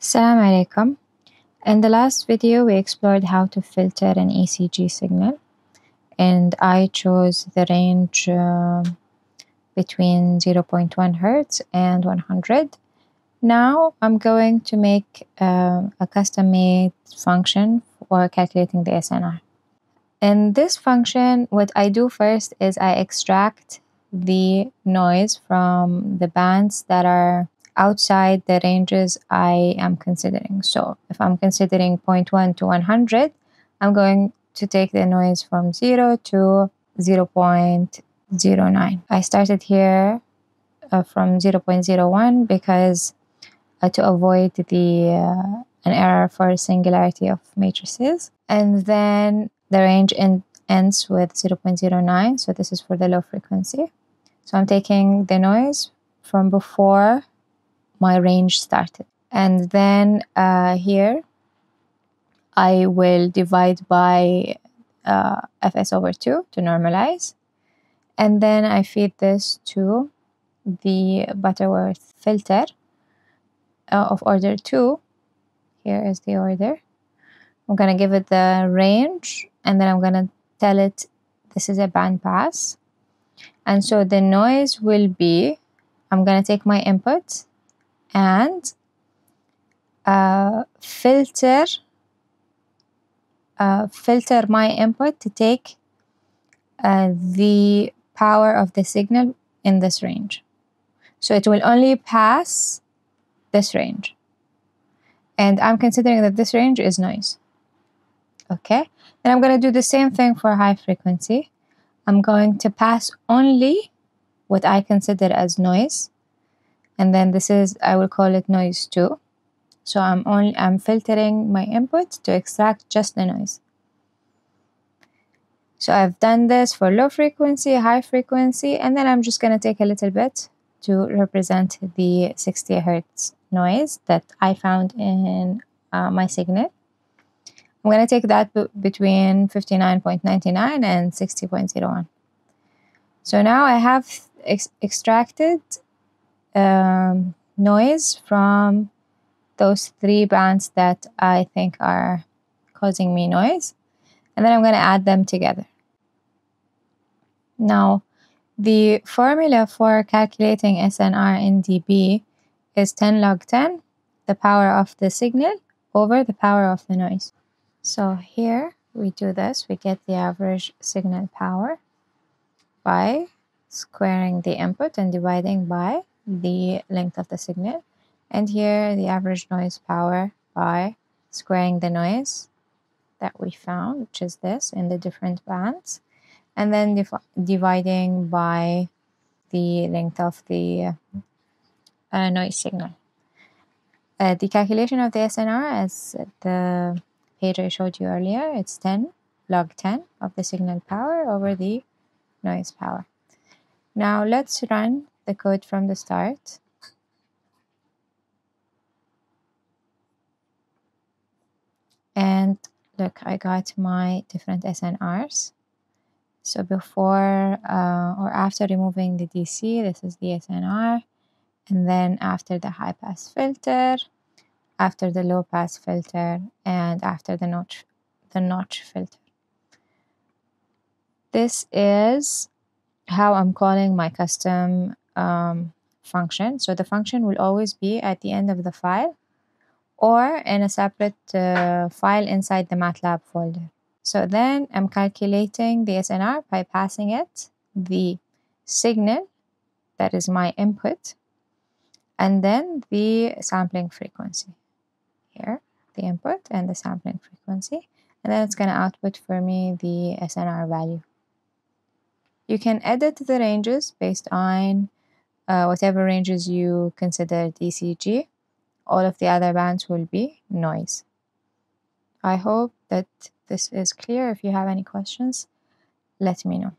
Assalamu alaikum. In the last video, we explored how to filter an ECG signal, and I chose the range uh, between 0.1 Hertz and 100. Now I'm going to make uh, a custom made function for calculating the SNR. In this function, what I do first is I extract the noise from the bands that are outside the ranges I am considering. So if I'm considering 0.1 to 100, I'm going to take the noise from 0 to 0.09. I started here uh, from 0.01 because uh, to avoid the uh, an error for singularity of matrices. And then the range in, ends with 0.09, so this is for the low frequency. So I'm taking the noise from before my range started. And then uh, here I will divide by uh, fs over 2 to normalize. And then I feed this to the Butterworth filter uh, of order 2. Here is the order. I'm going to give it the range and then I'm going to tell it this is a band pass. And so the noise will be I'm going to take my input and uh, filter uh, filter my input to take uh, the power of the signal in this range. So it will only pass this range. And I'm considering that this range is noise. Okay, then I'm going to do the same thing for high frequency. I'm going to pass only what I consider as noise and then this is I will call it noise 2 so I'm only I'm filtering my input to extract just the noise. So I've done this for low frequency high frequency and then I'm just to take a little bit to represent the 60 hertz noise that I found in uh, my signal. I'm going to take that between 59.99 and 60.01 so now I have ex extracted um, noise from those three bands that I think are causing me noise. And then I'm going to add them together. Now, the formula for calculating SNR in dB is 10 log 10, the power of the signal over the power of the noise. So here we do this, we get the average signal power by squaring the input and dividing by the length of the signal and here the average noise power by squaring the noise that we found which is this in the different bands and then div dividing by the length of the uh, noise signal. Uh, the calculation of the SNR as the page I showed you earlier it's 10 log 10 of the signal power over the noise power. Now let's run the code from the start. And look, I got my different SNRs. So before uh, or after removing the DC, this is the SNR. And then after the high pass filter, after the low pass filter, and after the notch, the notch filter. This is how I'm calling my custom um, function. So the function will always be at the end of the file or in a separate uh, file inside the MATLAB folder. So then I'm calculating the SNR by passing it the signal that is my input and then the sampling frequency. Here, the input and the sampling frequency. And then it's going to output for me the SNR value. You can edit the ranges based on uh, whatever ranges you consider ECG, all of the other bands will be noise. I hope that this is clear. If you have any questions, let me know.